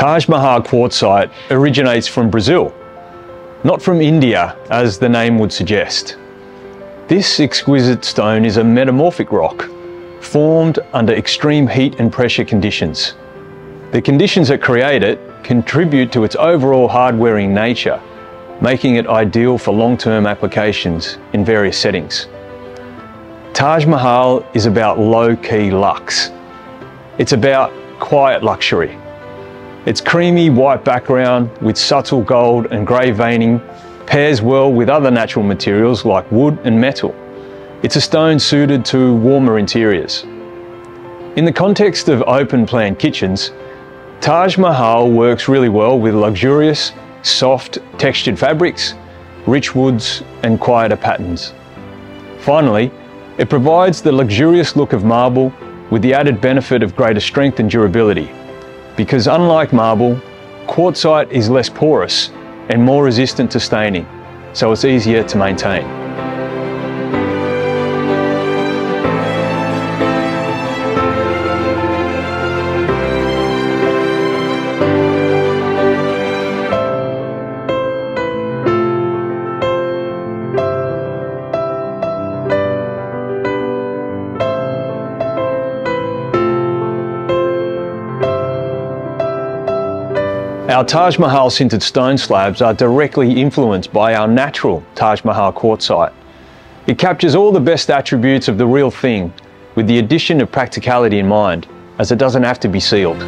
Taj Mahal quartzite originates from Brazil, not from India as the name would suggest. This exquisite stone is a metamorphic rock, formed under extreme heat and pressure conditions. The conditions that create it contribute to its overall hard-wearing nature, making it ideal for long-term applications in various settings. Taj Mahal is about low-key luxe. It's about quiet luxury. Its creamy white background with subtle gold and grey veining pairs well with other natural materials like wood and metal. It's a stone suited to warmer interiors. In the context of open plan kitchens, Taj Mahal works really well with luxurious, soft, textured fabrics, rich woods and quieter patterns. Finally, it provides the luxurious look of marble with the added benefit of greater strength and durability. Because unlike marble, quartzite is less porous and more resistant to staining, so it's easier to maintain. Our Taj Mahal sintered stone slabs are directly influenced by our natural Taj Mahal quartzite. It captures all the best attributes of the real thing with the addition of practicality in mind, as it doesn't have to be sealed.